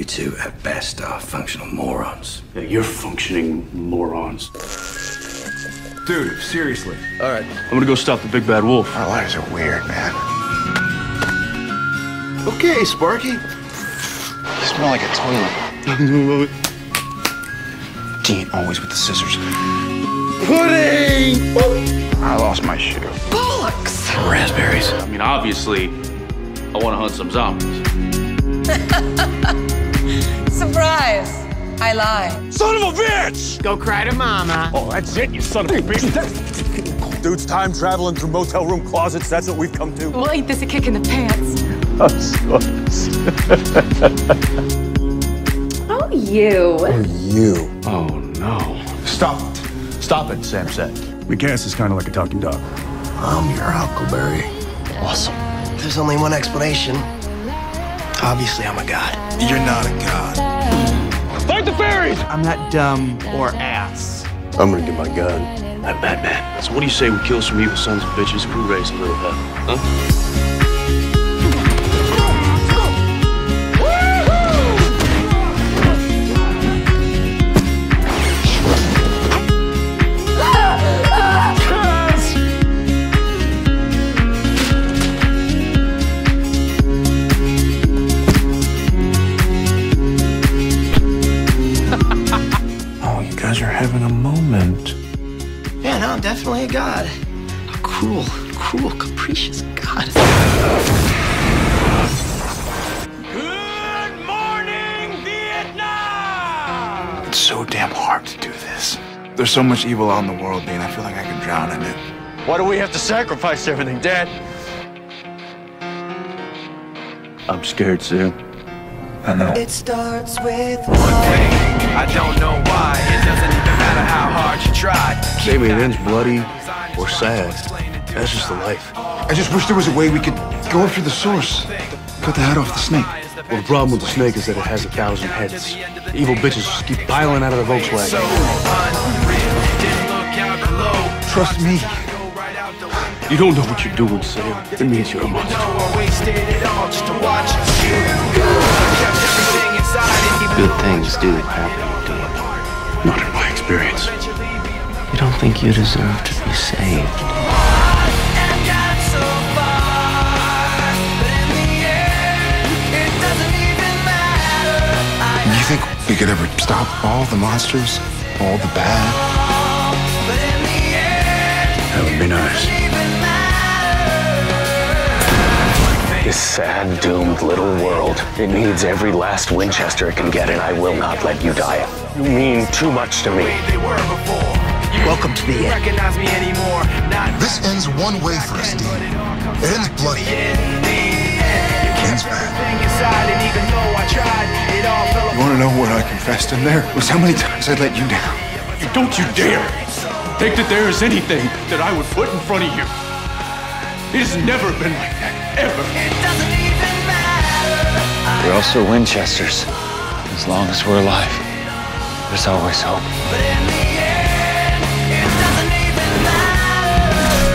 You two, at best, are functional morons. Yeah, you're functioning morons. Dude, seriously. All right, I'm gonna go stop the big bad wolf. Our lives are weird, man. Okay, Sparky. You smell like a toilet. Dean, always with the scissors. Pudding! Oh. I lost my shoe. Bullocks! Raspberries. I mean, obviously, I want to hunt some zombies. Surprise! I lie. Son of a bitch! Go cry to mama. Oh, that's it, you son of a bitch. Dude's time traveling through motel room closets. That's what we've come to. Well, ain't this a kick in the pants? Oh, you. Oh, You. Oh no. Stop it. Stop it, Sam said. The gas is kind of like a talking dog. I'm your Huckleberry. Awesome. There's only one explanation. Obviously, I'm a god. You're not a god. Fight the fairies! I'm not dumb or ass. I'm gonna get my gun. I'm Batman. So what do you say we kill some evil sons of bitches who raise a little hell? Huh? Guys are having a moment. Yeah, no, I'm definitely a god. A cruel, cruel, capricious god. Good morning, Vietnam! It's so damn hard to do this. There's so much evil out in the world, Dean. I feel like I could drown in it. Why do we have to sacrifice everything, Dad? I'm scared, Sam. I know. It starts with I Maybe it ends bloody or sad. That's just the life. I just wish there was a way we could go after the source. Cut the head off the snake. Well, the problem with the snake is that it has a thousand heads. Evil bitches just keep piling out of the Volkswagen. unreal. Didn't look out below. Trust me. Go right out the window. You don't know what you're doing, Sam. It means you're a monster. No, I wasted it all just to watch you go. Kept everything inside and even Good things do happen to you. Not in my experience. You think you deserve to be saved. and got so far. But in the end, it doesn't even matter. I Do you think we could ever stop all the monsters? All the bad? but in the end, That would be nice. This sad, doomed little world. It needs every last Winchester it can get, and I will not let you die. You mean too much to me. They were before. You Welcome to the end. recognize me anymore. Not This ends one way for us, Dean. It ends bloody. in the end. Ends bad. Everything inside, and even though I tried, it all fell You want to know what I confessed in there? Was how many times I let you down. Don't you dare think that there is anything that I would put in front of you. It has never been like that, ever. It doesn't even matter. We're also Winchesters. As long as we're alive, there's always hope.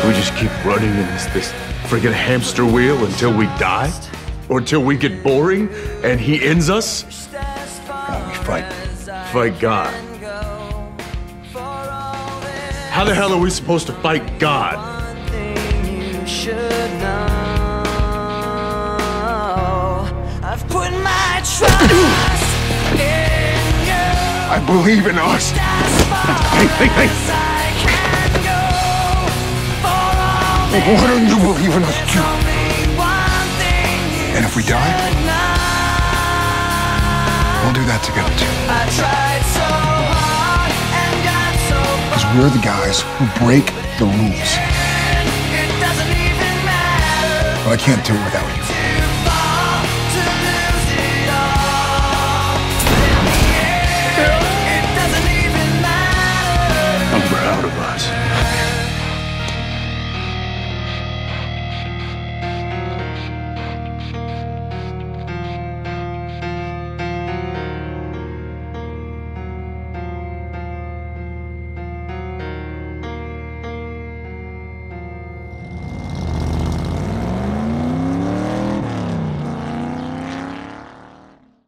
We just keep running in this, this friggin' hamster wheel until we die? Or until we get boring and he ends us? Oh, we fight. Fight God. How the hell are we supposed to fight God? You should know. I've put my trust in you. I believe in us. Hey, hey, hey! Why don't you believe in us too? And if we die, we'll do that together too. Because we're the guys who break the rules. But I can't do it without you.